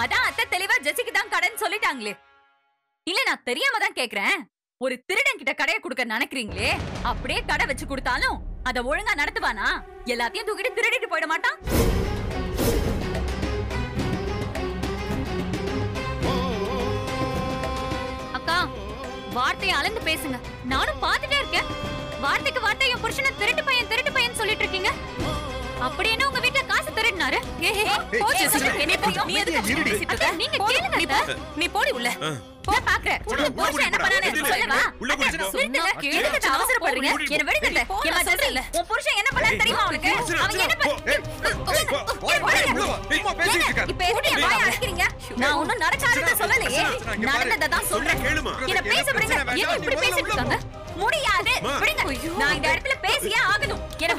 அதான் அத்தை தெளிவா ஜெசிக்கு தான் கடன் சொல்லிட்டாங்களே. இல்ல நான் தெரியாம தான் கேக்குறேன். ஒரு திருடன் கிட்ட கடையை கொடுக்க நினைக்கிறீங்களே? அப்படியே கடை வச்சு கொடுத்தாலும் அத ஒழுங்கா நடத்துவானா? எல்லாத்தையும் தூக்கிட்டு திருடிட்டு போயிட மாட்டான்? அக்கா வார்த்தையை அளந்து பேசுங்க. நானும் பாத்துட்டே இருக்கேன். வார்த்தைக்கு வார்த்தை என் புருஷனை திருட்டு பையன் திருட்டு பையன் சொல்லிட்டு இருக்கீங்க. அப்படின்னு தெரியும்? நீ போடி உள்ள? முடியாது. நான் இந்த இடத்துல பேசியே ஆகணும். என்னை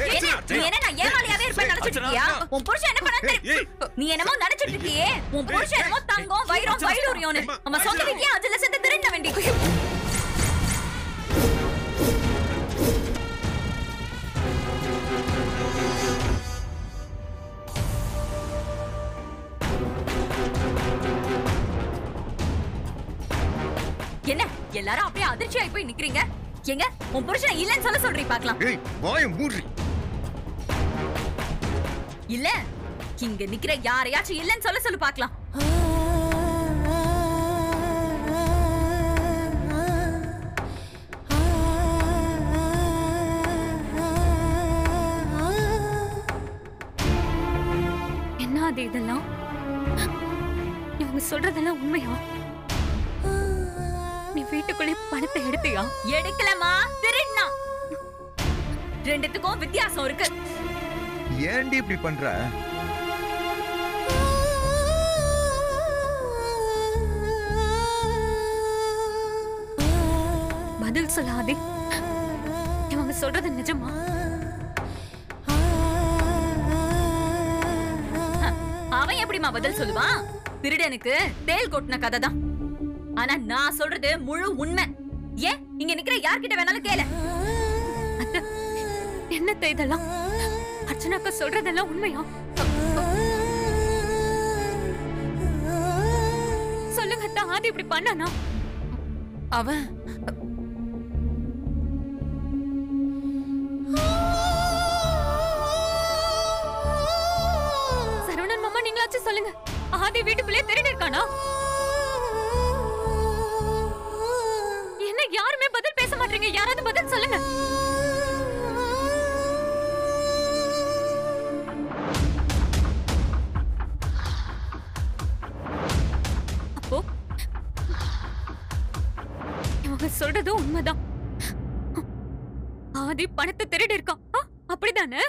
நீ என்ன நான் நினைச்சிட்டு இருக்கியா? உன் புருஷன் என்ன. தெரியும்? நீ என்னமோ நினைச்சிட்டு இருக்கியே உன் புருஷன் என்னமோ தங்கம் வைரம் வைடூரியம்னு அம்மா, நம்ம சொந்த. வீட்லயே அஞ்சு லட்சத்தை திருட வேண்டி என்ன எல்லாரும் அப்படியே அதிர்ச்சியாயி போய் நிக்கிறீங்க எங்க உன் புருஷன் இல்லன்னு சொல்ல சொல்றீ பாக்கலாம் ஏய், வாயை மூடுறி. இல்ல. இங்க நிக்கிற யாரையாச்சும் இல்லன்னு சொல்ல சொல்லு பாக்கலாம். என்ன அது இதெல்லாம்? இவங்க சொல்றதெல்லாம் உண்மையா? நீ வீட்டுக்குள்ளே பணத்தை எடுத்தியா எடுக்கலமா திருடினா. ரெண்டுத்துக்கும் வித்தியாசம் இருக்கு. ஏன்டி இப்படி பண்ற? பதில் சொல்லாதே. இவங்க சொல்றது நிஜமா? அவன் எப்படிம்மா பதில் சொல்லுவான் திருடனுக்கு தேல் கொட்டின கதை தான் ஆனா நான் சொல்றது முழு உண்மை. ஏன்? இங்க நிக்கிற யார்கிட்ட வேணாலும் கேள. என்னத்த இதெல்லாம்? அர்ச்சனாக்கா சொல்றதெல்லாம் உண்மையா? சொல்லுங்க அத்தா, ஆதி இப்படி பண்ணானா? அவன் சரவணன் மாமா நீங்களாச்சும் சொல்லுங்க. ஆதி வீட்டுக்குள்ளே திருடி இருக்கானா? இவங்க சொல்றது உண்மைதான். ஆதி பணத்தை திருடி இருக்கான் அப்படிதானே?